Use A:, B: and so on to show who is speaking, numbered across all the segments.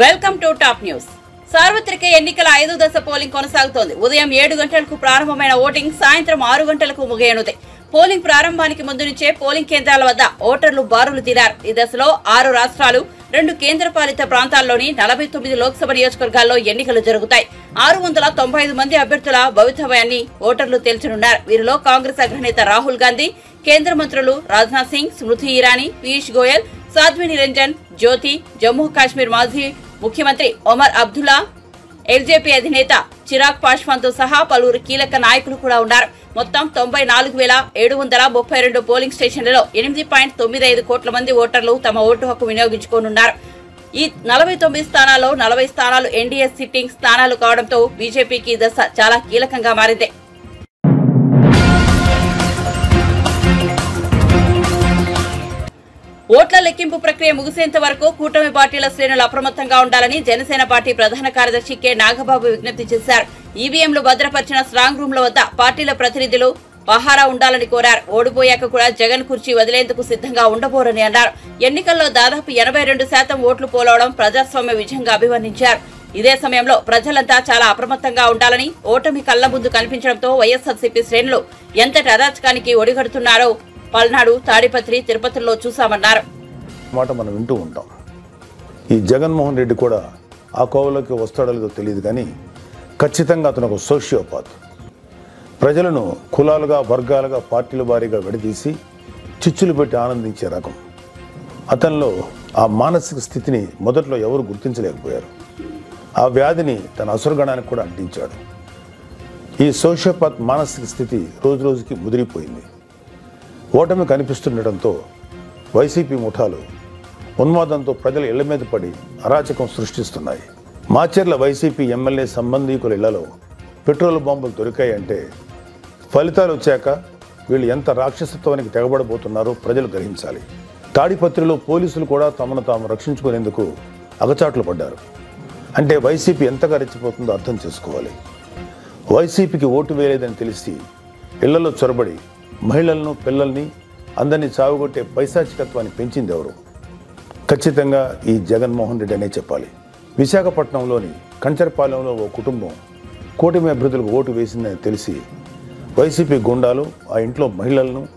A: Welcome to top news. సార్వత్రిక ఎన్నికల ఐదో దశ పోలింగ్ కొనసాగుతోంది. ఉదయం ఏడు గంటలకు ప్రారంభమైన ఓటింగ్ సాయంత్రం ఆరు గంటలకు ముగియనుంది. పోలింగ్ ప్రారంభానికి ముందు నుంచే పోలింగ్ కేంద్రాల వద్ద ఓటర్లు బారులు తీరారు. ఈ దశలో ఆరు రాష్ట్రాలు రెండు కేంద్రపాలిత ప్రాంతాల్లోని నలభై తొమ్మిది లోక్సభ నియోజకవర్గాల్లో ఎన్నికలు జరుగుతాయి. ఆరు వందల తొంభై ఐదు మంది అభ్యర్థుల భవితవ్యాన్ని ఓటర్లు తేల్చనున్నారు. వీరిలో కాంగ్రెస్ అగ్రనేత రాహుల్ గాంధీ కేంద్ర మంత్రులు రాజ్నాథ్ సింగ్ స్మృతి ఇరానీ పీయూష్ గోయల్ సాధ్వి నిరంజన్ జ్యోతి జమ్మూ కాశ్మీర్ మాజీ ముఖ్యమంత్రి ఒమర్ అబ్దుల్లా ఎల్జేపీ అధినేత చిరాగ్ పాశ్వాన్తో సహా పలువురు కీలక నాయకులు కూడా ఉన్నారు. మొత్తం తొంభై నాలుగు వేల ఏడు వందల ముప్పై రెండు పోలింగ్ స్టేషన్లలో ఎనిమిది పాయింట్ తొమ్మిది ఐదు కోట్ల మంది ఓటర్లు తమ ఓటు హక్కు వినియోగించుకోనున్నారు. ఈ నలభై తొమ్మిది స్థానాల్లో నలభై స్థానాలు ఎన్డీఏ సిట్టింగ్ స్థానాలు కావడంతో బీజేపీకి దశ చాలా కీలకంగా మారింది. ఓట్ల లెక్కింపు ప్రక్రియ ముగిసేంత వరకు కూటమి పార్టీల శ్రేణులు అప్రమత్తంగా ఉండాలని జనసేన పార్టీ ప్రధాన కార్యదర్శి కె. నాగబాబు విజ్ఞప్తి చేశారు. ఈవీఎంలు భద్రపరిచిన స్ట్రాంగ్ రూమ్ల వద్ద పార్టీల ప్రతినిధులు పహారా ఉండాలని కోరారు. ఓడిపోయాక కూడా జగన్ కుర్చీ వదిలేందుకు సిద్ధంగా ఉండబోరని అన్నారు. ఎన్నికల్లో దాదాపు ఎనభై రెండు శాతం ఓట్లు పోలవడం ప్రజాస్వామ్య విజయంగా అభివర్ణించారు. ఇదే సమయంలో ప్రజలంతా చాలా అప్రమత్తంగా ఉండాలని ఓటమి కళ్ళ ముందు కనిపించడంతో వైఎస్ఆర్సీపీ శ్రేణులు ఎంతటి అరాచకానికి ఒడిగడుతున్నారో పల్నాడు తాడిపత్రి తిరుపతిలో చూశామన్నారు.
B: మాట మనం వింటూ ఉంటాం. ఈ జగన్మోహన్ రెడ్డి కూడా ఆ కోవలోకి వస్తాడో లేదో తెలియదు కానీ ఖచ్చితంగా అతను ఒక సోషియోపాత్. ప్రజలను కులాలుగా వర్గాలుగా పార్టీల వారీగా విడదీసి చిచ్చులు పెట్టి ఆనందించే రకం. అతనిలో ఆ మానసిక స్థితిని మొదట్లో ఎవరు గుర్తించలేకపోయారు. ఆ వ్యాధిని తన అసురగణానికి కూడా అంటించాడు. ఈ సోషియోపాత్ మానసిక స్థితి రోజు రోజుకి ముదిరిపోయింది. ఓటమి కనిపిస్తుండటంతో వైసీపీ ముఠాలు ఉన్మాదంతో ప్రజల ఇళ్ళ మీద పడి అరాచకం సృష్టిస్తున్నాయి. మాచర్ల వైసీపీ ఎమ్మెల్యే సంబంధీకుల ఇళ్ళలో పెట్రోల్ బాంబులు దొరికాయంటే ఫలితాలు వచ్చాక వీళ్ళు ఎంత రాక్షసత్వానికి తెగబడబోతున్నారో ప్రజలు గ్రహించాలి. తాడిపత్రిలో పోలీసులు కూడా తమను తాము రక్షించుకునేందుకు అగచాట్లు పడ్డారు. అంటే వైసీపీ ఎంతగా రెచ్చిపోతుందో అర్థం చేసుకోవాలి. వైసీపీకి ఓటు వేయలేదని తెలిసి ఇళ్ళలో చొరబడి మహిళలను పిల్లల్ని అందరినీ చావుగొట్టే పైశాచికత్వాన్ని పెంచింది ఎవరు? ఖచ్చితంగా ఈ జగన్మోహన్ రెడ్డి అనే చెప్పాలి. విశాఖపట్నంలోని కంచరపాలెంలో ఓ కుటుంబం కూటమి అభ్యర్థులకు ఓటు వేసిందని తెలిసి వైసీపీ గుండాలు ఆ ఇంట్లో మహిళలను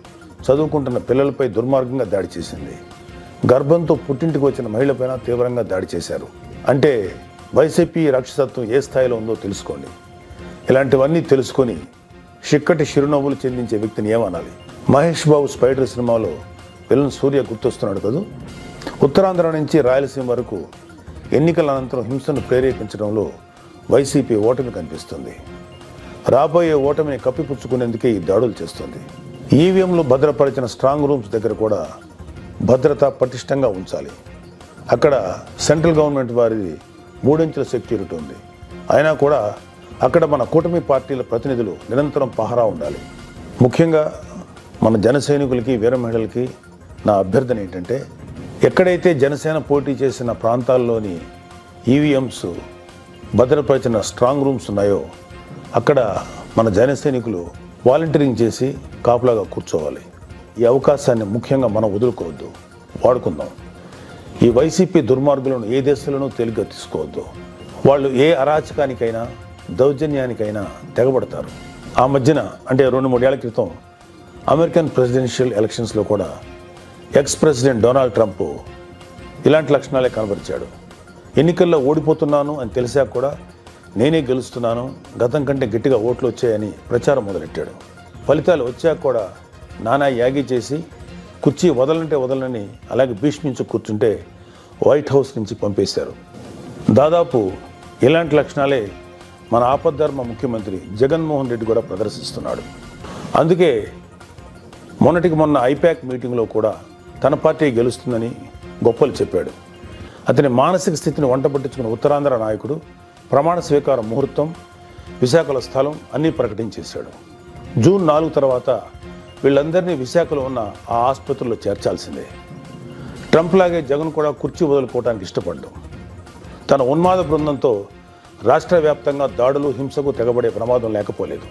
B: చదువుకుంటున్న పిల్లలపై దుర్మార్గంగా దాడి చేసింది. గర్భంతో పుట్టింటికి వచ్చిన మహిళపైన తీవ్రంగా దాడి చేశారు. అంటే వైసీపీ రాక్షసత్వం ఏ స్థాయిలో ఉందో తెలుసుకోండి. ఇలాంటివన్నీ తెలుసుకొని చిక్కటి చిరునవ్వులు చెందించే వ్యక్తిని ఏమనాలి? మహేష్ బాబు స్పైడర్ సినిమాలో విలన్ సూర్య గుర్తొస్తున్నాడు కదూ? ఉత్తరాంధ్ర నుంచి రాయలసీమ వరకు ఎన్నికల అనంతరం హింసను ప్రేరేపించడంలో వైసీపీ ఓటమి కనిపిస్తుంది. రాబోయే ఓటమిని కప్పిపుచ్చుకునేందుకే ఈ దాడులు చేస్తుంది. ఈవీఎంలు భద్రపరిచిన స్ట్రాంగ్ రూమ్స్ దగ్గర కూడా భద్రత పటిష్టంగా ఉంచాలి. అక్కడ సెంట్రల్ గవర్నమెంట్ వారిది మూడించుల సెక్యూరిటీ ఉంది అయినా కూడా అక్కడ మన కూటమి పార్టీల ప్రతినిధులు నిరంతరం పహరా ఉండాలి. ముఖ్యంగా మన జన సైనికులకి వీర మహిళలకి నా అభ్యర్థన ఏంటంటే ఎక్కడైతే జనసేన పోటీ చేసిన ప్రాంతాల్లోని ఈవీఎంస్ భద్రపరిచిన స్ట్రాంగ్ రూమ్స్ ఉన్నాయో అక్కడ మన జన సైనికులు వాలంటీరింగ్ చేసి కాపులాగా కూర్చోవాలి. ఈ అవకాశాన్ని ముఖ్యంగా మనం వదులుకోవద్దు వాడుకుందాం. ఈ వైసీపీ దుర్మార్గులను ఏ దేశంలోనూ తేలిగ్గా తీసుకోవద్దు. వాళ్ళు ఏ అరాచకానికైనా దౌర్జన్యానికైనా తెగబడతారు. ఆ మధ్యన అంటే రెండు మూడేళ్ళ క్రితం అమెరికన్ ప్రెసిడెన్షియల్ ఎలక్షన్స్లో కూడా ఎక్స్ ప్రెసిడెంట్ డొనాల్డ్ ట్రంప్ ఇలాంటి లక్షణాలే కనబరిచాడు. ఎన్నికల్లో ఓడిపోతున్నాను అని తెలిసాక కూడా నేనే గెలుస్తున్నాను గతం కంటే గట్టిగా ఓట్లు వచ్చాయని ప్రచారం మొదలెట్టాడు. ఫలితాలు వచ్చాక కూడా నానా యాగి చేసి కుర్చీ వదలంటే వదలని అలాగే భీష్మించి కూర్చుంటే వైట్ హౌస్ నుంచి పంపేశారు. దాదాపు ఇలాంటి లక్షణాలే మన ఆపద్ధర్మ ముఖ్యమంత్రి జగన్మోహన్ రెడ్డి కూడా ప్రదర్శిస్తున్నాడు. అందుకే మొన్నటికి మొన్న ఐపాక్ మీటింగ్లో కూడా తన పార్టీ గెలుస్తుందని గొప్పలు చెప్పాడు. అతని మానసిక స్థితిని వంట పట్టించుకున్న ఉత్తరాంధ్ర నాయకుడు ప్రమాణ స్వీకార ముహూర్తం విశాఖల స్థలం అన్నీ ప్రకటించేశాడు. జూన్ నాలుగు తర్వాత వీళ్ళందరినీ విశాఖలో ఉన్న ఆ ఆసుపత్రిలో చేర్చాల్సిందే. ట్రంప్ లాగే జగన్ కూడా కుర్చీ వదులుకోవడానికి ఇష్టపడ్డాడు. తన ఉన్మాద బృందంతో రాష్ట్ర వ్యాప్తంగా దాడులు హింసకు తెగబడే ప్రమాదం లేకపోలేదు.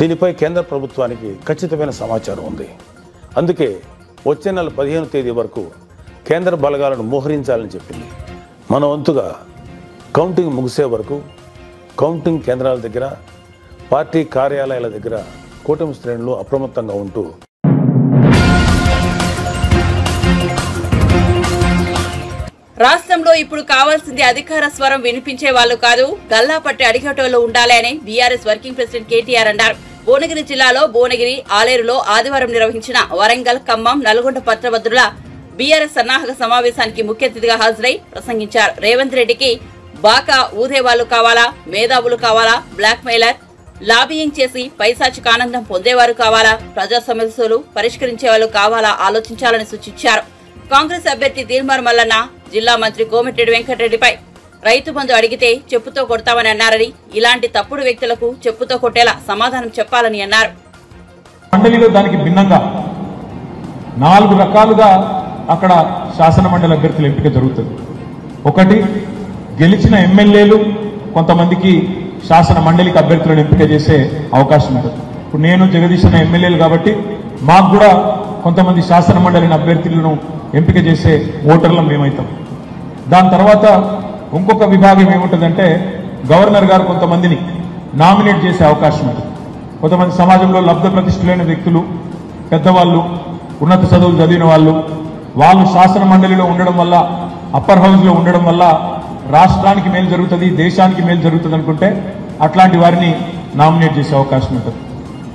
B: దీనిపై కేంద్ర ప్రభుత్వానికి ఖచ్చితమైన సమాచారం ఉంది. అందుకే వచ్చే నెల పదిహేను తేదీ వరకు కేంద్ర బలగాలను మోహరించాలని చెప్పింది. మన వంతుగా కౌంటింగ్ ముగిసే వరకు కౌంటింగ్ కేంద్రాల దగ్గర పార్టీ కార్యాలయాల దగ్గర కూటమి శ్రేణులు అప్రమత్తంగా ఉంటూ
A: రాష్ట్రంలో ఇప్పుడు కావాల్సింది అధికార స్వరం వినిపించే వాళ్ళు కాదు. గల్లా పట్టి అడిగేటోళ్ళు ఉండాలి అని బీఆర్ఎస్ వర్కింగ్ ప్రెసిడెంట్ కేటీఆర్ అన్నారు. భువనగిరి జిల్లాలో భువనగిరి ఆలేరులో ఆదివారం నిర్వహించిన వరంగల్ ఖమ్మం నల్గొండ పత్రభద్రుల బీఆర్ఎస్ సన్నాహక సమావేశానికి ముఖ్య అతిథిగా హాజరై ప్రసంగించారు. రేవంత్ రెడ్డికి బాకా ఊదేవాళ్ళు కావాలా మేధావులు కావాలా బ్లాక్ మెయిలర్ లాబియింగ్ చేసి పైశాచిక ఆనందం పొందేవారు కావాలా ప్రజా సమస్యలు పరిష్కరించే వాళ్ళు కావాలా ఆలోచించాలని సూచించారు. కాంగ్రెస్ అభ్యర్థి తీర్మార్ మల్లన్న జిల్లా మంత్రి కోమటిరెడ్డి వెంకటరెడ్డిపై రైతు బంధు అడిగితే చెప్పుతో కొడతామని అన్నారని ఇలాంటి తప్పుడు వ్యక్తులకు చెప్పుతో కొట్టేలా సమాధానం చెప్పాలని అన్నారు.
C: మండలిలో దానికి భిన్నంగా నాలుగు రకాలుగా అక్కడ శాసన మండలి అభ్యర్థుల ఎంపిక జరుగుతుంది. ఒకటి గెలిచిన ఎమ్మెల్యేలు కొంతమందికి శాసన మండలికి అభ్యర్థులను ఎంపిక చేసే అవకాశం ఉంటుంది. ఇప్పుడు నేను జగదీష్ ఎమ్మెల్యేలు కాబట్టి మాకు కూడా కొంతమంది శాసన మండలిని అభ్యర్థులను ఎంపిక చేసే ఓటర్లం మేమవుతాం దాని తర్వాత ఇంకొక విభాగం ఏముంటుందంటే గవర్నర్ గారు కొంతమందిని నామినేట్ చేసే అవకాశం ఉంది. కొంతమంది సమాజంలో లబ్ధ ప్రతిష్ఠులైన వ్యక్తులు పెద్దవాళ్ళు ఉన్నత చదువులు చదివిన వాళ్ళు వాళ్ళు శాసన మండలిలో ఉండడం వల్ల అప్పర్ హౌస్లో ఉండడం వల్ల రాష్ట్రానికి మేలు జరుగుతుంది దేశానికి మేలు జరుగుతుంది అనుకుంటే అట్లాంటి వారిని నామినేట్ చేసే అవకాశం ఉంటుంది.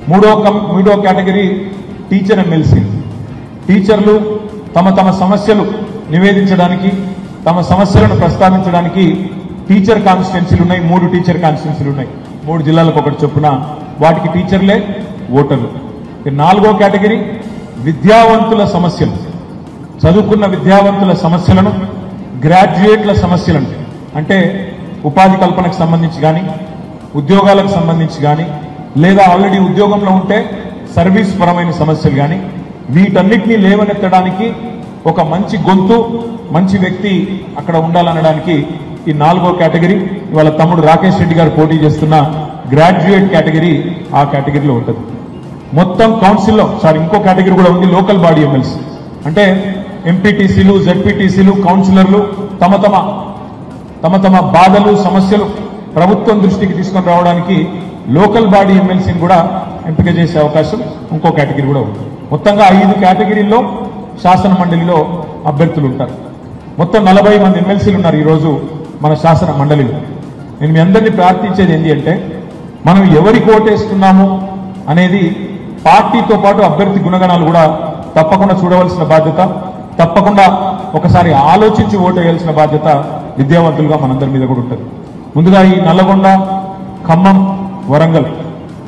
C: మూడో మూడో కేటగిరీ టీచర్ ఎమ్మెల్సీ. టీచర్లు తమ తమ సమస్యలు నివేదించడానికి తమ సమస్యలను ప్రస్తావించడానికి టీచర్ కాన్స్టిట్యున్సీలు ఉన్నాయి మూడు టీచర్ కాన్స్టిట్యున్సీలు ఉన్నాయి. మూడు జిల్లాలకు ఒకటి చొప్పున వాటికి టీచర్లే ఓటర్లు. నాలుగో కేటగిరీ విద్యావంతుల సమస్యలు. చదువుకున్న విద్యావంతుల సమస్యలను గ్రాడ్యుయేట్ల సమస్యలను అంటే ఉపాధి కల్పనకు సంబంధించి కానీ ఉద్యోగాలకు సంబంధించి కానీ లేదా ఆల్రెడీ ఉద్యోగంలో ఉంటే సర్వీస్ పరమైన సమస్యలు కానీ వీటన్నిటినీ లేవనెత్తడానికి ఒక మంచి గొంతు మంచి వ్యక్తి అక్కడ ఉండాలనడానికి ఈ నాలుగో కేటగిరీ ఇవాళ తమ్ముడు రాకేష్ రెడ్డి గారు పోటీ చేస్తున్న గ్రాడ్యుయేట్ కేటగిరీ ఆ కేటగిరీలో ఉంటుంది. మొత్తం కౌన్సిల్లో సారీ ఇంకో కేటగిరీ కూడా ఉంది లోకల్ బాడీ ఎమ్మెల్సీ. అంటే ఎంపీటీసీలు జెడ్పీటీసీలు కౌన్సిలర్లు తమ తమ తమ తమ బాధలు సమస్యలు ప్రభుత్వం దృష్టికి తీసుకొని రావడానికి లోకల్ బాడీ ఎమ్మెల్సీని కూడా ఎంపిక చేసే అవకాశం ఇంకో కేటగిరీ కూడా ఉంది. మొత్తంగా ఐదు కేటగిరీల్లో శాసన మండలిలో అభ్యర్థులు ఉంటారు. మొత్తం నలభై మంది ఎమ్మెల్సీలు ఉన్నారు ఈరోజు మన శాసన మండలిలో. నేను మీ అందరినీ ప్రార్థించేది ఏంటి అంటే మనం ఎవరి కోటేస్తున్నాము అనేది పార్టీతో పాటు అభ్యర్థి గుణగణాలు కూడా తప్పకుండా చూడవలసిన బాధ్యత తప్పకుండా ఒకసారి ఆలోచించి ఓటు వేయాల్సిన బాధ్యత విద్యావంతులుగా మనందరి మీద కూడా ఉంటుంది. ముందుగా ఈ నల్లగొండ ఖమ్మం వరంగల్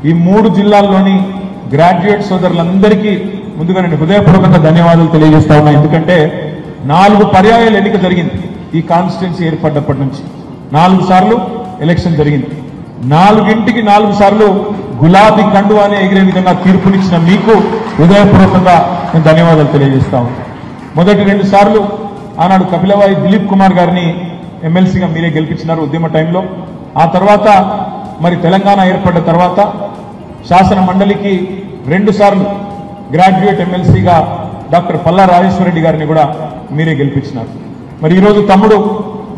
C: ఈ మూడు జిల్లాల్లోని గ్రాడ్యుయేట్ సోదరులందరికీ ముందుగా నేను హృదయపూర్వకంగా ధన్యవాదాలు తెలియజేస్తా ఉన్నా. ఎందుకంటే నాలుగు పర్యాయాలు ఎన్నిక జరిగింది ఈ కాన్స్టిట్యున్సీ ఏర్పడ్డప్పటి నుంచి. నాలుగు సార్లు ఎలక్షన్ జరిగింది. నాలుగింటికి నాలుగు సార్లు గులాబీ కండు అనే ఎగిరే విధంగా తీర్పునిచ్చిన మీకు హృదయపూర్వకంగా నేను ధన్యవాదాలు తెలియజేస్తా మొదటి రెండు సార్లు ఆనాడు కపిలవాయి దిలీప్ కుమార్ గారిని ఎమ్మెల్సీగా మీరే గెలిపించినారు ఉద్యమ టైంలో. ఆ తర్వాత మరి తెలంగాణ ఏర్పడ్డ తర్వాత శాసన మండలికి రెండు సార్లు గ్రాడ్యుయేట్ ఎమ్మెల్సీగా డాక్టర్ పల్లా రాజేశ్వరరెడ్డి గారిని కూడా మీరే గెలిపించినారు. మరి ఈరోజు తమ్ముడు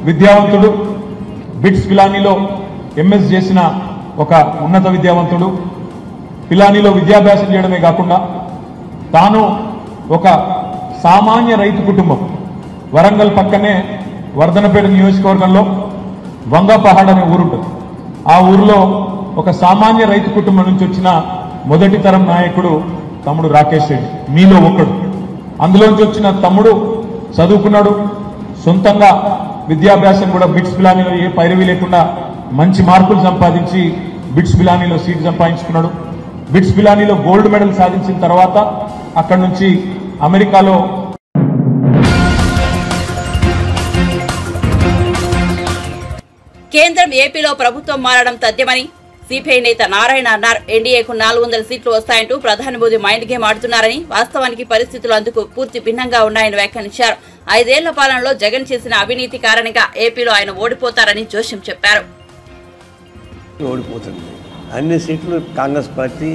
C: విద్యావంతుడు బిట్స్ పిలానీలో ఎంఎస్ చేసిన ఒక ఉన్నత విద్యావంతుడు పిలానీలో విద్యాభ్యాసం చేయడమే కాకుండా తాను ఒక సామాన్య రైతు కుటుంబం వరంగల్ పక్కనే వర్ధనపేట నియోజకవర్గంలో వంగపహాడ్ అనే ఊరుంటుంది. ఆ ఊరిలో ఒక సామాన్య రైతు కుటుంబం నుంచి వచ్చిన మొదటి తరం నాయకుడు తమ్ముడు రాకేష్ రెడ్డి. మీలో ఒకడు అందులోంచి వచ్చిన తమ్ముడు చదువుకున్నాడు. సొంతంగా విద్యాభ్యాసం కూడా బిట్స్ బిలానీలో ఏ పైరవి లేకుండా మంచి మార్కులు సంపాదించి బిట్స్ బిలానీలో సీట్ సంపాదించుకున్నాడు. బిట్స్ బిలానీలో గోల్డ్ మెడల్ సాధించిన తర్వాత అక్కడి నుంచి అమెరికాలో
A: కేంద్రం ఏపీలో ప్రభుత్వం మారడం తథ్యమని సిపిఐ నేత నారాయణ అన్నారు. ఎన్డీఏకు నాలుగు వందల సీట్లు వస్తాయంటూ ప్రధాని మోదీ మైండ్ గేమ్ ఆడుతున్నారని వాస్తవానికి పరిస్థితులు అందుకు పూర్తి భిన్నంగా ఉన్నాయని వ్యాఖ్యానించారు. ఐదేళ్ళ పాలనలో జగన్ చేసిన అవినీతి కారణంగా ఏపీలో ఆయన ఓడిపోతారని జోషం చెప్పారు.
D: ఓడిపోతుంది. అన్ని సీట్లు కాంగ్రెస్ పార్టీ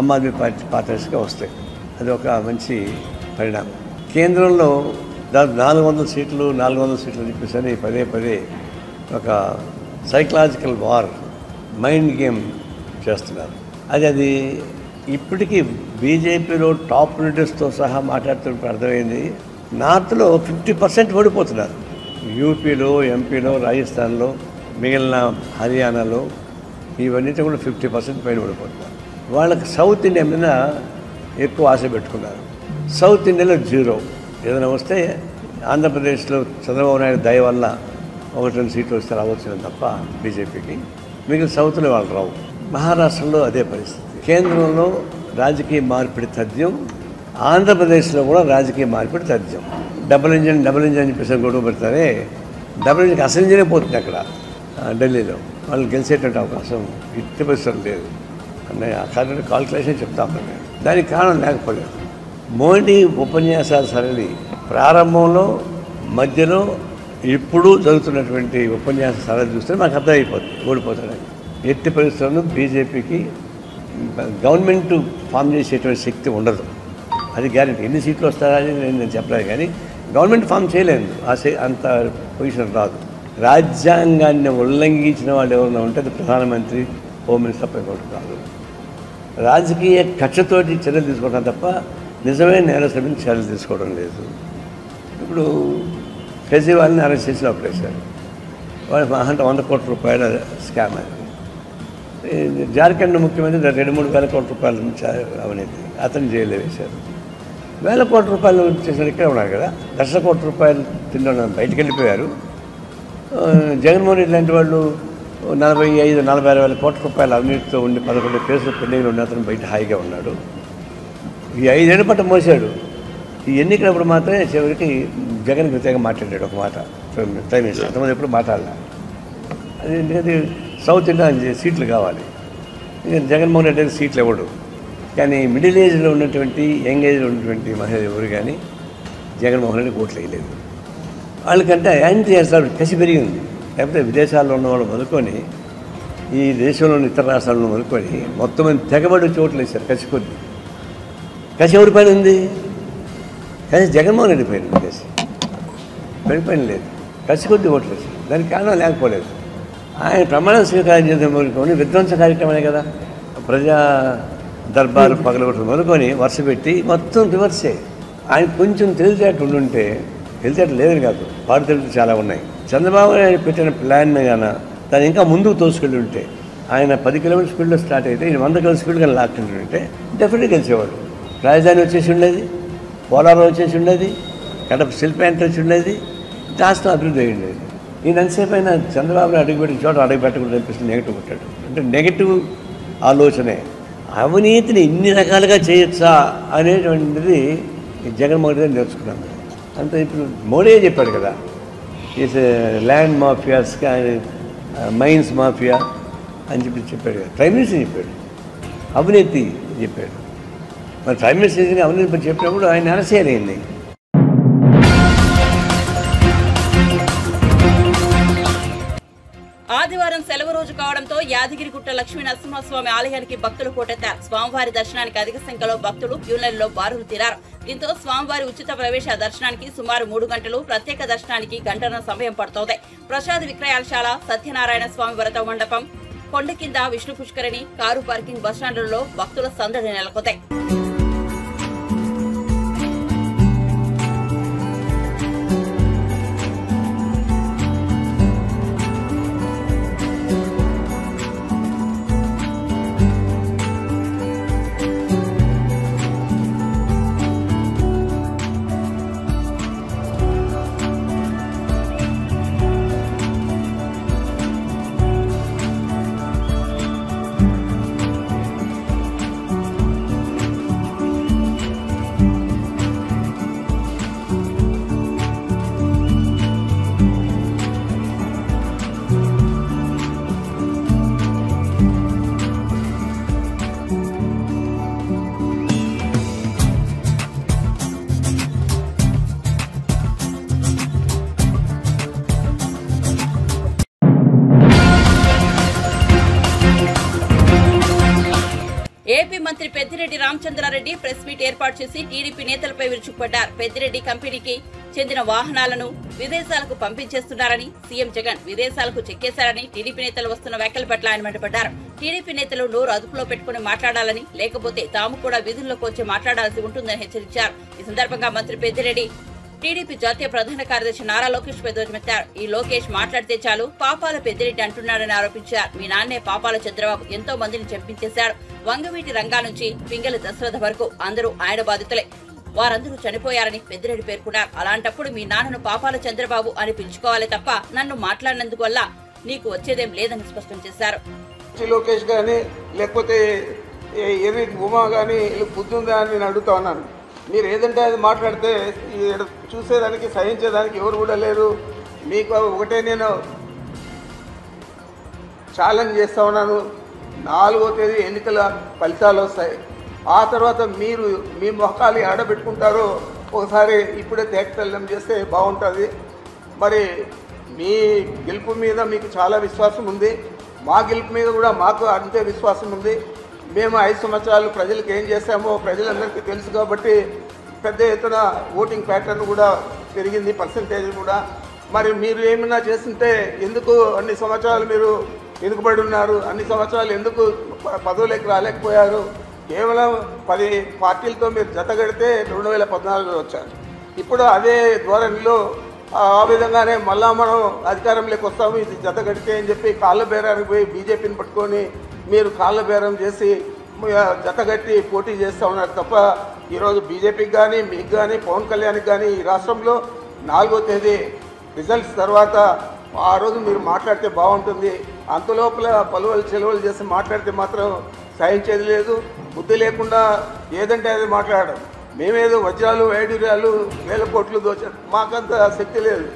D: ఆమ్ ఆద్మీ పార్టీ పార్టీస్గా వస్తాయి. అది ఒక మంచి పరిణామం. కేంద్రంలో దాదాపు నాలుగు వందల సీట్లు నాలుగు వందల సీట్లు చెప్పేసి పదే పదే ఒక సైకలాజికల్ వార్ మైండ్ గేమ్ చేస్తున్నారు. అది అది ఇప్పటికీ బీజేపీలో టాప్ లీడర్స్తో సహా మాట్లాడుతున్నప్పుడు అర్థమైంది. నార్త్లో ఫిఫ్టీ పర్సెంట్ ఓడిపోతున్నారు. యూపీలో ఎంపీలో రాజస్థాన్లో మిగిలిన హర్యానాలో ఇవన్నీ కూడా ఫిఫ్టీ పర్సెంట్ పైన ఓడిపోతున్నారు. వాళ్ళకి సౌత్ ఇండియా మీద ఎక్కువ ఆశ పెట్టుకున్నారు. సౌత్ ఇండియాలో జీరో. ఏదైనా వస్తే ఆంధ్రప్రదేశ్లో చంద్రబాబు నాయుడు దయ వల్ల ఒకటి రెండు సీట్లు వస్తే రావచ్చు తప్ప బీజేపీకి. మిగిలిన సౌత్లో వాళ్ళు రావు. మహారాష్ట్రలో అదే పరిస్థితి. కేంద్రంలో రాజకీయ మార్పిడి తథ్యం ఆంధ్రప్రదేశ్లో కూడా రాజకీయ మార్పిడి తథ్యం. డబుల్ ఇంజన్ డబుల్ ఇంజన్ అని చెప్పేసి గొడవ పెడతారే డబుల్ ఇంజన్ అసలు ఇంజనే పోతుంది అక్కడ ఢిల్లీలో. వాళ్ళు గెలిచేటువంటి అవకాశం ఇట్టి పరిస్థితులు లేదు. అన్నయ్య ఆ కారణం కాల్కులేషన్ చెప్తాను దానికి కారణం లేకపోలేదు. మోడీ ఉపన్యాసాల సరళి. ప్రారంభంలో మధ్యలో ఇప్పుడు జరుగుతున్నటువంటి ఉపన్యాస సరళి చూస్తే నాకు అర్థమైపోతుంది ఓడిపోతాడని ఎట్టి పరిస్థితుల్లో బీజేపీకి గవర్నమెంట్ ఫామ్ చేసేటువంటి శక్తి ఉండదు. అది గ్యారెంటీ. ఎన్ని సీట్లు వస్తారని నేను నేను చెప్పలేదు కానీ గవర్నమెంట్ ఫామ్ చేయలేదు. ఆ సే- అంత పొజిషన్ రాదు. రాజ్యాంగాన్ని ఉల్లంఘించిన వాళ్ళు ఎవరైనా ఉంటే అది ప్రధానమంత్రి హోమ్ మినిస్టర్ పై కాదు. రాజకీయ కక్షతోటి చర్యలు తీసుకోవడం తప్ప నిజమైన నేరస్తుల చర్యలు తీసుకోవడం లేదు. ఇప్పుడు కేజ్రీవాల్ని అరెస్ట్ చేసి లోపలేశారు వాడు అంటే వంద కోట్ల రూపాయల స్కామ్ అది. జార్ఖండ్ ముఖ్యమంత్రి రెండు మూడు వేల కోట్ల రూపాయలు అవినీతి. అతను జైల్లో వేశారు. వేల కోట్ల రూపాయలు చేసిన ఇక్కడే ఉన్నారు కదా. లక్ష కోట్ల రూపాయలు తిన్న బయటికి వెళ్ళిపోయారు. జగన్మోహన్ రెడ్డి లాంటి వాళ్ళు నలభై ఐదు నలభై ఆరు వేల కోట్ల రూపాయల అవినీతితో ఉండి పదకొండు కేసులు పెండింగ్లో ఉన్న అతను బయట హాయిగా ఉన్నాడు. ఈ ఐదేళ్ళ పట్ల మోసాడు. ఈ ఎన్నికలప్పుడు మాత్రమే చివరికి జగన్ ప్రత్యేకంగా మాట్లాడాడు ఒక మాట. ప్రైమ్ మినిస్టర్ అంతమంది ఎప్పుడు మాట్లాడాలి? అది ఎందుకంటే సౌత్ ఇండియా సీట్లు కావాలి. ఇంకా జగన్మోహన్ రెడ్డి అయితే సీట్లు ఇవ్వడు కానీ మిడిల్ ఏజ్లో ఉన్నటువంటి యంగ్ ఏజ్లో ఉన్నటువంటి మహిళలు ఎవరు కానీ జగన్మోహన్ రెడ్డి ఓట్లు వేయలేదు. వాళ్ళకంటే యాంటీ చేస్తారు కసి పెరిగింది. లేకపోతే విదేశాల్లో ఉన్న వాళ్ళు మొదలుకొని ఈ దేశంలోని ఇతర రాష్ట్రాలను మొదలుకొని మొత్తం తెగబడి చోట్లు వేశారు కసి కొద్ది. కసి ఎవరి పని ఉంది? కసి జగన్మోహన్ రెడ్డి పైన ఉంది కసి. పని లేదు. కసి కొద్ది ఓట్లు దానికి కారణం లేకపోలేదు. ఆయన ప్రమాణ స్వీకారం చేసిన మొదలుకొని విధ్వంస కార్యక్రమమే కదా. ప్రజా దర్బారు పగలగొట్టు మొదలుకొని వరుస పెట్టి మొత్తం రివర్సే. ఆయన కొంచెం తెలివితేట ఉండుంటే తెలివితేట లేదని కాదు. తెలివి చాలా ఉన్నాయి. చంద్రబాబు నాయుడు పెట్టిన ప్లాన్ గాన దాన్ని ఇంకా ముందుకు తోసుకెళ్ళి ఉంటే ఆయన పది కిలోమీటర్ స్పీడ్లో స్టార్ట్ అయితే ఈయన వంద కిలోమీటర్ స్పీడ్ కానీ లాక్కుంటూ ఉంటే డెఫినెట్గా గెలిచేవాడు. రాజధాని వచ్చేసి ఉండేది. పోలవరం వచ్చేసి ఉండేది కడప శిల్ప ప్లాంట్ ఉండేది రాష్ట్రం అభివృద్ధి అయ్యి ఉండేది ఎంతసేపు అయినా చంద్రబాబు అడుగుపెట్టిన చోట అడుగుపెట్టకుండా అనిపిస్తుంది నెగిటివ్ కొట్టాడు. అంటే నెగిటివ్ ఆలోచనే. అవినీతిని ఇన్ని రకాలుగా చేయొచ్చా అనేటువంటిది జగన్మోహన్ రెడ్డి నేర్చుకున్నాను అంటే ఇప్పుడు మోడీ చెప్పాడు కదా is land mafias mines mafia అని చెప్పి చెప్పాడు కదా. ప్రైమ్ మినిస్టర్ చెప్పాడు. అవినీతి చెప్పాడు. మరి ప్రైమ్ మినిస్టర్ అవినీతి చెప్పినప్పుడు ఆయన అరెస్ట్
A: ఆదివారం సెలవు రోజు కావడంతో యాదగిరిగుట్ట లక్ష్మీ నరసింహస్వామి ఆలయానికి భక్తులు పోటెత్తారు స్వామివారి దర్శనానికి అధిక సంఖ్యలో భక్తులు క్యూలైన్లో బారులు తీరారు. దీంతో స్వామివారి ఉచిత ప్రవేశ దర్శనానికి సుమారు మూడు గంటలు ప్రత్యేక దర్శనానికి గంటన సమయం పడుతోంది. ప్రసాద్ విక్రయాలశాల సత్యనారాయణ స్వామి వ్రత మండపం కొండ కింద విష్ణు పుష్కరిణి కారు పార్కింగ్ బస్టాండ్లలో భక్తుల సందడి నెలకొంది. రామచంద్రారెడ్డి ప్రెస్ మీట్ ఏర్పాటు చేసి టీడీపీ నేతలపై విరుచుకుపడ్డారు. పెద్దిరెడ్డి కంపెనీకి చెందిన వాహనాలను విదేశాలకు పంపించేస్తున్నారని సీఎం జగన్ విదేశాలకు చెక్కేశారని టీడీపీ నేతలు వస్తున్న వ్యాఖ్యల పట్ల ఆయన మండిపడ్డారు. టీడీపీ నేతలు నోరు అదుపులో పెట్టుకుని మాట్లాడాలని లేకపోతే తాము కూడా విధుల్లోకి వచ్చి మాట్లాడాల్సి ఉంటుందని హెచ్చరించారు. ఈ సందర్భంగా మంత్రి పెద్దిరెడ్డి టీడీపీ జాతీయ ప్రధాన కార్యదర్శి నారా లోకేష్ పై ధ్వజమెత్తారు ఈ లోకేష్ మాట్లాడితే చాలు పాపాల పెద్దిరెడ్డి అంటున్నాడని ఆరోపించారు. మీ నాన్నే పాపాల చంద్రబాబు ఎంతో మందిని చంపించేశారు వంగవీటి రంగా నుంచి పింగళ దశరథ వరకు అందరూ ఆయన బాధితులే. వారందరూ చనిపోయారని పెద్దిరెడ్డి పేర్కొన్నారు. అలాంటప్పుడు మీ నాన్నను పాపాల చంద్రబాబు అని పిలుచుకోవాలి తప్ప నన్ను మాట్లాడినందుకు వల్ల నీకు వచ్చేదేం లేదని స్పష్టం చేశారు.
E: లోకేష్ గాని లేకపోతే ఎర్రి ఉమా గాని వీళ్ళకి అని నేను అడుగుతా ఉన్నాను. మీరు ఏదంటే అది మాట్లాడితే ఈడ చూసేదానికి సహించేదానికి ఎవరు కూడా లేరు. మీకు ఒకటే నేను ఛాలెంజ్ చేస్తా ఉన్నాను. నాలుగో తేదీ ఎన్నికల ఫలితాలు వస్తాయి. ఆ తర్వాత మీరు మీ మొఖాలు ఆడబెట్టుకుంటారో ఒకసారి ఇప్పుడే తేటతెల్లం చేస్తే బాగుంటుంది. మరి మీ గెలుపు మీద మీకు చాలా విశ్వాసం ఉంది. మా గెలుపు మీద కూడా మాకు అంతే విశ్వాసం ఉంది. మేము ఐదు సంవత్సరాలు ప్రజలకు ఏం చేశామో ప్రజలందరికీ తెలుసు కాబట్టి పెద్ద ఎత్తున ఓటింగ్ ప్యాటర్న్ కూడా పెరిగింది పర్సంటేజ్ కూడా. మరి మీరు ఏమైనా చేస్తుంటే ఎందుకు అన్ని సంవత్సరాలు మీరు వెనుకబడి ఉన్నారు? అన్ని సంవత్సరాలు ఎందుకు పదవులకు రాలేకపోయారు? కేవలం పది పార్టీలతో మీరు జతగడితే రెండు వేల పద్నాలుగులో వచ్చారు. ఇప్పుడు అదే ధోరణిలో ఆ విధంగానే మళ్ళా మనం అధికారంలోకి వస్తాము ఇది జతగడితే అని చెప్పి కాళ్ళ బేరానికి పోయి బీజేపీని పట్టుకొని మీరు కాళ్ళ బేరం చేసి జతగట్టి పోటీ చేస్తూ ఉన్నారు తప్ప ఈరోజు బీజేపీకి కానీ మీకు కానీ పవన్ కళ్యాణ్కి కానీ ఈ రాష్ట్రంలో నాలుగో తేదీ రిజల్ట్స్ తర్వాత ఆ రోజు మీరు మాట్లాడితే బాగుంటుంది. అంతలోపల పలువలు చెలవలు చేసి మాట్లాడితే మాత్రం సహించేది లేదు బుద్ధి లేకుండా ఏదంటే అది మాట్లాడడం. మేమేదో వజ్రాలు వైడూర్యాలు వేల కోట్లు దోచాం. మాకంత శక్తి లేదు.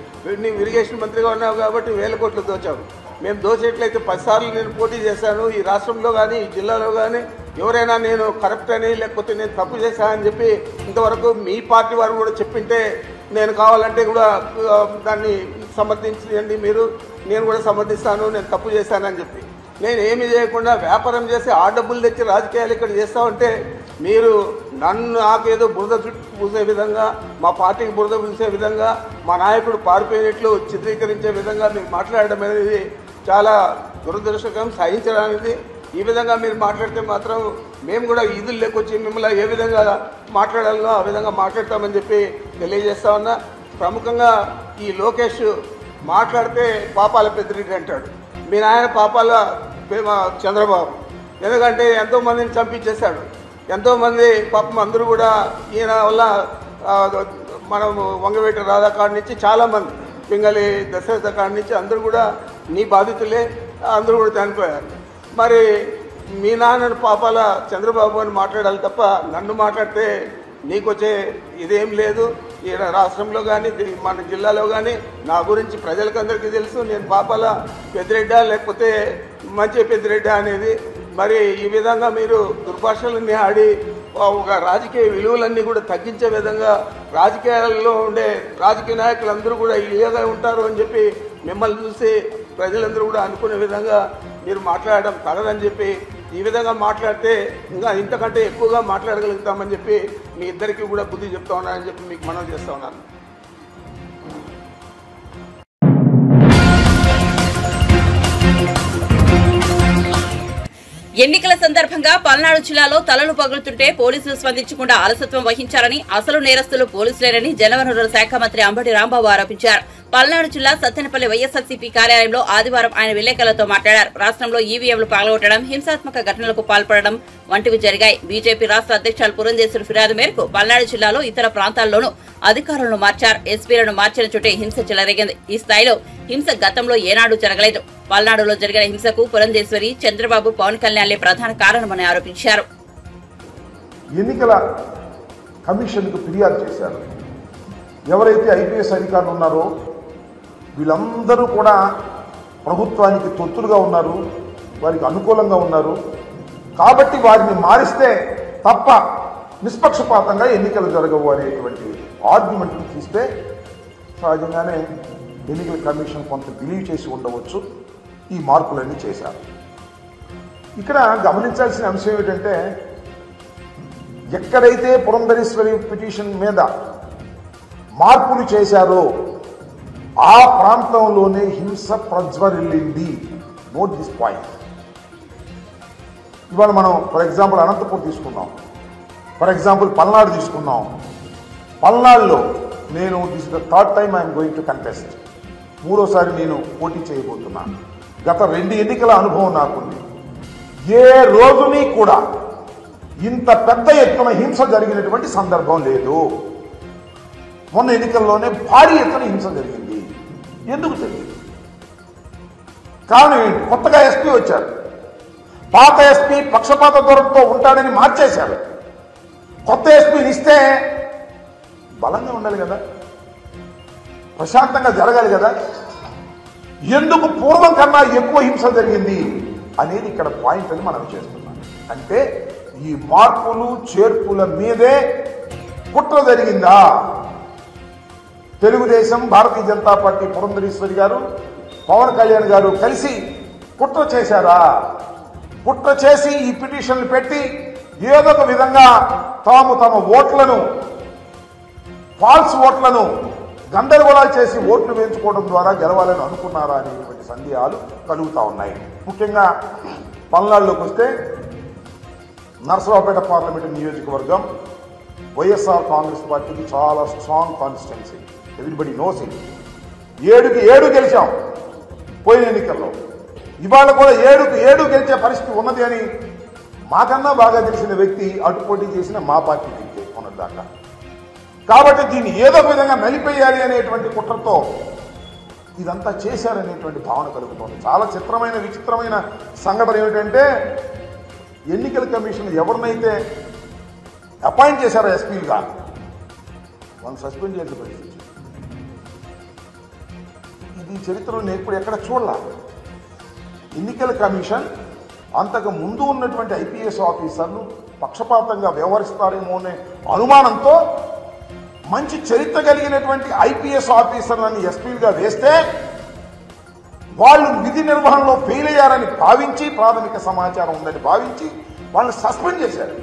E: నీవు ఇరిగేషన్ మంత్రిగా ఉన్నావు కాబట్టి వేల కోట్లు దోచావు మేము దోచేట్లయితే పదిసార్లు నేను పోటీ చేశాను. ఈ రాష్ట్రంలో కానీ ఈ జిల్లాలో కానీ ఎవరైనా నేను కరప్ట్ అని లేకపోతే నేను తప్పు చేశానని చెప్పి ఇంతవరకు మీ పార్టీ వారు కూడా చెప్పింటే నేను కావాలంటే కూడా దాన్ని సమర్థించండి మీరు. నేను కూడా సమర్థిస్తాను నేను తప్పు చేశానని చెప్పి. నేను ఏమి చేయకుండా వ్యాపారం చేసి ఆ డబ్బులు తెచ్చి రాజకీయాలు ఇక్కడ చేస్తా ఉంటే మీరు నన్ను నాకేదో బురద చుట్టూ పూసే విధంగా మా పార్టీకి బురద పూసే విధంగా మా నాయకుడు పారిపోయినట్లు చిత్రీకరించే విధంగా మీరు మాట్లాడడం అనేది చాలా దురదృష్టకరం సహించడానికి ఈ విధంగా మీరు మాట్లాడితే మాత్రం మేము కూడా ఈదులు లేకొచ్చి మిమ్మల్ని ఏ విధంగా మాట్లాడాలో ఆ విధంగా మాట్లాడతామని చెప్పి తెలియజేస్తా ఉన్నా. ప్రముఖంగా ఈ లోకేష్ మాట్లాడితే పాపాల పెద్దిరెడ్డి అంటాడు. మీ నాయన పాపాల చంద్రబాబు. ఎందుకంటే ఎంతోమందిని చంపించేశాడు. ఎంతోమంది పాపం అందరూ కూడా ఈయన వల్ల మనం వంగవేట రాధా కాడి నుంచి చాలామంది పింగళి దశరథ కాడి నుంచి అందరూ కూడా నీ బాధితులే అందరూ కూడా చనిపోయారు. మరి మీ నాన్నను పాపాల చంద్రబాబు అని మాట్లాడాలి తప్ప నన్ను మాట్లాడితే నీకు వచ్చే ఇదేం లేదు. ఈ రాష్ట్రంలో కానీ మన జిల్లాలో కానీ నా గురించి ప్రజలకందరికీ తెలుసు. నేను పాపాల పెద్దిరెడ్డ లేకపోతే మంచి పెద్దిరెడ్డ అనేది. మరి ఈ విధంగా మీరు దుర్భాషలన్నీ ఆడి ఒక రాజకీయ విలువలన్నీ కూడా తగ్గించే విధంగా రాజకీయాల్లో ఉండే రాజకీయ నాయకులందరూ కూడా ఇలాగే ఉంటారు అని చెప్పి మిమ్మల్ని చూసి ప్రజలందరూ కూడా అనుకునే విధంగా మీరు మాట్లాడడం తగదని చెప్పి ఈ విధంగా మాట్లాడితే ఇంకా ఇంతకంటే ఎక్కువగా మాట్లాడగలుగుతామని చెప్పి మీ ఇద్దరికీ కూడా బుద్ధి చెప్తా ఉన్నానని చెప్పి మీకు మనం చేస్తా ఉన్నాను.
A: ఎన్నికల సందర్భంగా పల్నాడు జిల్లాలో తలలు పగులుతుంటే పోలీసులు స్పందించకుండా అలసత్వం వహించారని అసలు నేరస్తులు పోలీసులేనని జలవనరుల శాఖ మంత్రి అంబటి రాంబాబు ఆరోపించారు. పల్నాడు జిల్లా సత్తెనపల్లి వైఎస్ఆర్సీపీ కార్యాలయంలో ఆదివారం ఆయన విలేకరులతో మాట్లాడారు. రాష్ట్రంలో ఈవీఎంలు పగలగొట్టడం హింసాత్మక ఘటనలకు పాల్పడడం వంటివి జరిగాయి. బీజేపీ రాష్ట్ర అధ్యక్షులు పురంధేశ్వరి ఫిర్యాదు మేరకు పల్నాడు జిల్లాలో ఇతర ప్రాంతాల్లోనూ అధికారులను మార్చారు. ఎస్పీలను మార్చిన చుట్టే హింస చెలరేగింది. ఈ స్థాయిలో హింస గతంలో ఏనాడు జరగలేదు. పల్నాడులో జరిగిన హింసకు పురంధేశ్వరి చంద్రబాబు పవన్ కళ్యాణ్లే ప్రధాన కారణమని ఆరోపించారు.
F: ఎన్నికల కమిషన్కు ఫిర్యాదు చేశారు. ఎవరైతే ఐపీఎస్ అధికారులు ఉన్నారో వీళ్ళందరూ కూడా ప్రభుత్వానికి తొత్తులుగా ఉన్నారు వారికి అనుకూలంగా ఉన్నారు. కాబట్టి వారిని మారిస్తే తప్ప నిష్పక్షపాతంగా ఎన్నికలు జరగవు అనేటువంటి ఆర్గ్యుమెంట్ని తీస్తే సహజంగానే ఎన్నికల కమిషన్ కొంత బిలీవ్ చేసి ఉండవచ్చు. ఈ మార్పులన్నీ చేశారు. ఇక్కడ గమనించాల్సిన అంశం ఏమిటంటే ఎక్కడైతే పురంధరేశ్వరి పిటిషన్ మీద మార్పులు చేశారో ఆ ప్రాంతంలోనే హింస ప్రజ్వరిల్లింది. నోట్ దిస్ పాయింట్ ఇవాళ మనం ఫర్ ఎగ్జాంపుల్ అనంతపూర్ తీసుకున్నాం ఫర్ ఎగ్జాంపుల్ పల్నాడు తీసుకున్నాం పల్నాడులో నేను this the third time I'm going to contest మూడోసారి నేను పోటీ చేయబోతున్నాను గత రెండు ఎన్నికల అనుభవం నాకుంది. ఏ రోజుని కూడా ఇంత పెద్ద ఎత్తున హింస జరిగినటువంటి సందర్భం లేదు. మొన్న ఎన్నికల్లోనే భారీ ఎత్తున హింస జరిగింది. ఎందుకు జరిగింది కారణం ఏంటి కొత్తగా ఎస్పీ వచ్చారు. పాత ఎస్పీ పక్షపాత దూరంతో ఉంటాడని మార్చేశారు. కొత్త ఎస్పీని ఇస్తే బలంగా ఉండాలి కదా? ప్రశాంతంగా జరగాలి కదా? ఎందుకు పూర్వం కన్నా ఎక్కువ హింస జరిగింది అనేది ఇక్కడ పాయింట్ అని మనం చేస్తున్నాం. అంటే ఈ మార్పులు చేర్పుల మీదే కుట్ర జరిగిందా? తెలుగుదేశం భారతీయ జనతా పార్టీ పురంధరేశ్వరి గారు పవన్ కళ్యాణ్ గారు కలిసి కుట్ర చేశారా? కుట్ర చేసి ఈ పిటిషన్లు పెట్టి ఏదొక విధంగా తాము తమ ఓట్లను ఫాల్స్ ఓట్లను గందరగోళాలు చేసి ఓట్లు వేయించుకోవడం ద్వారా గెలవాలని అనుకున్నారా అనేటువంటి సందేహాలు కలుగుతా ఉన్నాయి. ముఖ్యంగా పల్నాడులోకి వస్తే నరసరావుపేట పార్లమెంటు నియోజకవర్గం వైఎస్ఆర్ కాంగ్రెస్ పార్టీకి చాలా strong constituency. Everybody knows it ఏడుకి ఏడు గెలిచాం పోయిన ఎన్నికల్లో. ఇవాళ కూడా ఏడుకు ఏడు గెలిచే పరిస్థితి ఉన్నది అని మాకన్నా బాగా తెలిసిన వ్యక్తి అటు పోటీ చేసిన మా పార్టీ వ్యక్తి ఉన్నదాకా కాబట్టి దీన్ని ఏదో విధంగా నలిపేయాలి అనేటువంటి కుట్రతో ఇదంతా చేశారనేటువంటి భావన కలుగుతోంది. చాలా చిత్రమైన విచిత్రమైన సంఘటన ఏమిటంటే ఎన్నికల కమిషన్ ఎవరినైతే అపాయింట్ చేశారో ఎస్పీలుగా వాళ్ళని సస్పెండ్ చేసిన పరిస్థితి. ఈ చరిత్రలో నేను ఇప్పుడు ఎక్కడ చూడలా. ఎన్నికల కమిషన్ అంతకు ముందు ఉన్నటువంటి ఐపీఎస్ ఆఫీసర్లు పక్షపాతంగా వ్యవహరిస్తారేమో అనే అనుమానంతో మంచి చరిత్ర కలిగినటువంటి ఐపీఎస్ ఆఫీసర్లను ఎస్పీలుగా వేస్తే వాళ్ళు విధి నిర్వహణలో ఫెయిల్ అయ్యారని భావించి ప్రాథమిక సమాచారం ఉందని భావించి వాళ్ళని సస్పెండ్ చేశారు.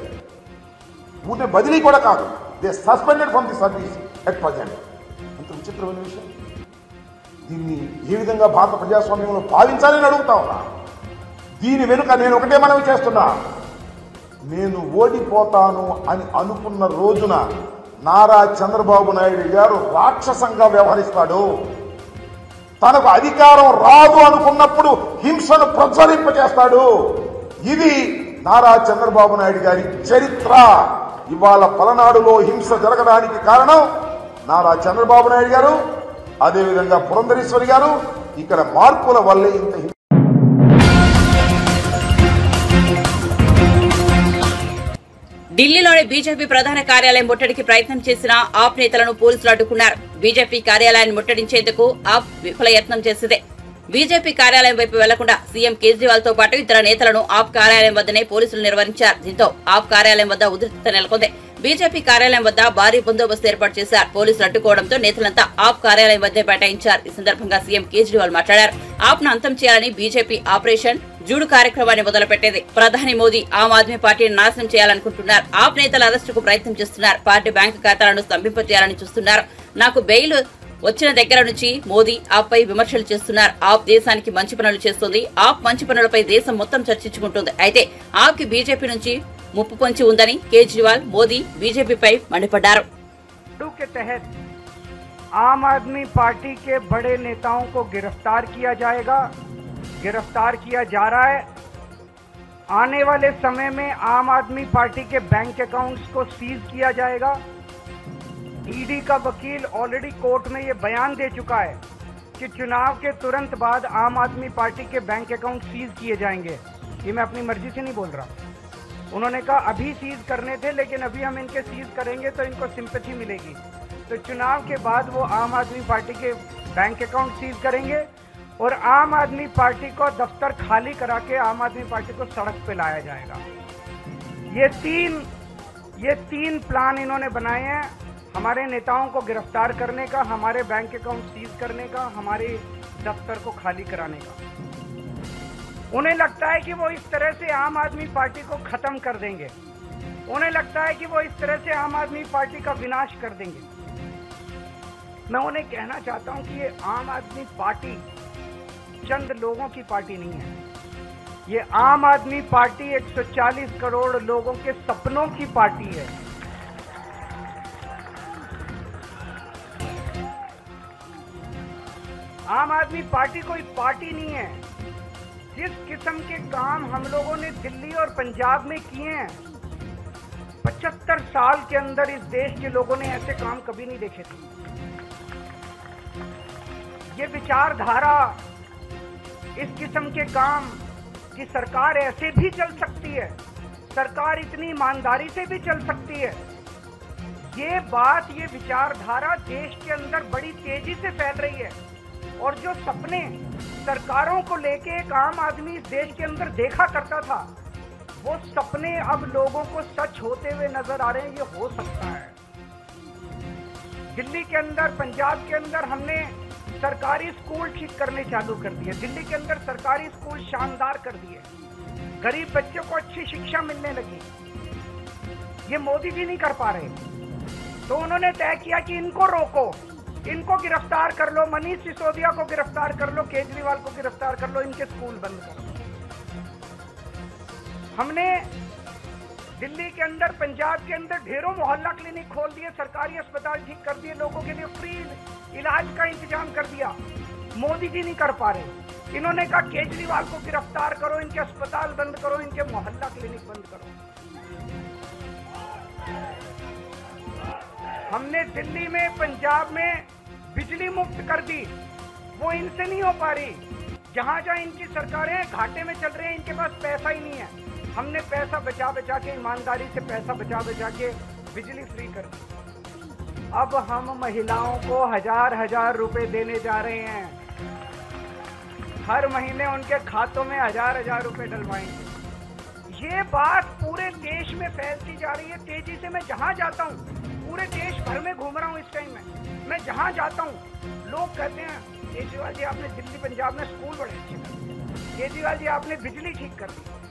F: ఊరినే బదిలీ కూడా కాదు. They suspended from the service at present అంత విచిత్రమైన విషయం. దీన్ని ఏ విధంగా భారత ప్రజాస్వామ్యంలో భావించాలని అడుగుతా ఉన్నా? దీని వెనుక నేను ఒకటే మనవి చేస్తున్నా. నేను ఓడిపోతాను అని అనుకున్న రోజున నారా చంద్రబాబు నాయుడు గారు రాక్షసంగా వ్యవహరిస్తాడు. తనకు అధికారం రాదు అనుకున్నప్పుడు హింసను ప్రజ్వలింపజేస్తాడు. ఇది నారా చంద్రబాబు నాయుడు గారి చరిత్ర. ఇవాళ పలనాడులో హింస జరగడానికి కారణం నారా చంద్రబాబు నాయుడు గారు అదేవిధంగా పురంధరేశ్వరి గారు ఇక్కడ మార్పుల వల్లే ఇంత
A: ఢిల్లీలోని బీజేపీ ప్రధాన కార్యాలయం ముట్టడికి ప్రయత్నం చేసిన ఆప్ నేతలను పోలీసులు అడ్డుకున్నారు. బీజేపీ కార్యాలయాన్ని ముట్టడించేందుకు ఆప్ విఫల యత్నం చేసింది. బీజేపీ కార్యాలయం వైపు వెళ్ళకుండా సీఎం కేజ్రీవాల్తో పాటు ఇతర నేతలను ఆప్ కార్యాలయం వద్దనే పోలీసులు నిర్వహించారు. దీంతో ఆప్ కార్యాలయం వద్ద ఉధృతత నెలకొంది. బీజేపీ కార్యాలయం వద్ద భారీ బందోబస్తు ఏర్పాటు చేశారు. పోలీసులు అడ్డుకోవడంతో నేతలంతా ఆప్ కార్యాలయం వద్దే బైఠాయించారు. ఈ సందర్భంగా సీఎం కేజ్రీవాల్ మాట్లాడారు. ఆప్ను అంతం చేయాలని బీజేపీ ఆపరేషన్ జూడు కార్యక్రమాన్ని మొదలుపెట్టేది. ప్రధాని మోదీ ఆమ్ ఆద్మీ పార్టీని నాశనం చేయాలనుకుంటున్నారు. ఆప్ నేతల అరెస్టుకు ప్రయత్నం చేస్తున్నారు. పార్టీ బ్యాంకు ఖాతాలను స్తంభింపజేయాలని చూస్తున్నారు. నాకు బెయిల్ వచ్చిన దగ్గర నుంచి మోదీ ఆప్పై విమర్శలు చేస్తున్నారు ఆప్ దేశానికి మంచి పనులు చేస్తుంది ఆప్ మంచి పనులపై దేశం మొత్తం చర్చించుకుంటుంది అయితే ఆప్ కి బీజేపీ నుంచి ముప్పు పొంచి ఉందని కేజ్రీవాల్ మోదీ బీజేపీపై మండిపడ్డారు
G: लड्डू के तहत आम आदमी पार्टी के बड़े नेताओं को गिरफ्तार किया जाएगा गिरफ्तार किया जा रहा है आने वाले समय में आम आदमी पार्टी के बैंक अकाउंट्स को सीज किया जाएगा ईडी का वकील ऑलरेडी कोर्ट में ये बयान दे चुका है कि चुनाव के तुरंत बाद आम आदमी पार्टी के बैंक अकाउंट सीज किए जाएँगे। ये मैं अपनी मर्ज़ी से नहीं बोल रहा। उन्होंने कहा, अभी सीज करने थे, लेकिन अभी हम इनके सीज करेंगे तो इनको सिंपथी मिलेगी। तो चुनाव के बाद वो आम आदमी पार्टी के बैंक अकाउंट सीज करेंगे और आम आदमी पार्टी को दफ्तर खाली करा के आम आदमी पार्टी को सड़क पे लाया जाएगा। ये तीन ये तीन प्लान इन्होंने बनाए हैं। हमारे नेताओं को गिरफ़्तार करने का, हमारे बैंक अकाउंट सीज करने का, हमारे दफ्तर को खाली कराने का। उन्हें लगता है कि वो इस तरह से आम आदमी पार्टी को खत्म कर देंगे। उन्हें लगता है कि वो इस तरह से आम आदमी पार्टी का विनाश कर देंगे। मैं उन्हें कहना चाहता हूँ कि ये आम आदमी पार्टी चंद लोगों की पार्टी नहीं है। ये आम आदमी पार्टी 140 करोड़ लोगों के सपनों की पार्टी है। आम आदमी पार्टी कोई पार्टी नहीं है। जिस किस्म के काम हम लोगों ने दिल्ली और पंजाब में किए हैं, पचहत्तर साल के अंदर इस देश के लोगों ने ऐसे काम कभी नहीं देखे थे। ये विचारधारा, इस किस्म के काम की सरकार ऐसे भी चल सकती है, सरकार इतनी ईमानदारी से भी चल सकती है। ये बात, ये विचारधारा देश के अंदर बड़ी तेज़ी से फैल रही है। और जो सपने सरकारों को लेके एक आम आदमी इस देश के अंदर देखा करता था, वो सपने अब लोगों को सच होते हुए नज़र आ रहे हैं, ये हो सकता है। दिल्ली के अंदर, पंजाब के अंदर हमने सरकारी स्कूल ठीक करने चालू कर दिए। दिल्ली के अंदर सरकारी स्कूल शानदार कर दिए। गरीब बच्चों को अच्छी शिक्षा मिलने लगी। ये मोदी जी नहीं कर पा रहे। तो उन्होंने तय किया कि इनको रोको। इनको गिरफ़्तार कर लो, मनीष सिसोदिया को गिरफ़्तार कर लो, केजरीवाल को गिरफ़्तार कर लो, इनके स्कूल बंद कर लो हमने दिल्ली के अंदर, पंजाब के अंदर ढेरों मोहल्ला क्लिनिक खोल दिए, सरकारी अस्पताल ठीक कर दिए, लोगों के लिए फ्री इलाज का इंतज़ाम कर दिया। मोदी जी नहीं कर पा रहे। इन्होंने कहा, केजरीवाल को गिरफ़्तार करो, इनके अस्पताल बंद करो, इनके मोहल्ला क्लिनिक बंद करो। हमने दिल्ली में, पंजाब में बिजली मुफ़्त कर दी। वो इनसे नहीं हो पा रही। जहाँ जहाँ इनकी सरकारें घाटे में चल रही हैं, इनके पास पैसा ही नहीं है। हमने पैसा बचा बचा के, ईमानदारी से पैसा बचा बचा के बिजली फ्री कर दी। अब हम महिलाओं को हज़ार हज़ार रुपए देने जा रहे हैं। हर महीने उनके खातों में हज़ार हज़ार रुपए डलवाएँगे। ये बात पूरे देश में फैलती जा रही है। तेज़ी से मैं जहाँ जाता हूँ, पूरे देश भर में घूम रहा हूँ इस टाइम में। मैं जहाँ जाता हूँ, लोग कहते हैं, केजरीवाल जी आपने दिल्ली, पंजाब में स्कूल बड़े अच्छे केजरीवाल जी आपने बिजली ठीक कर दी।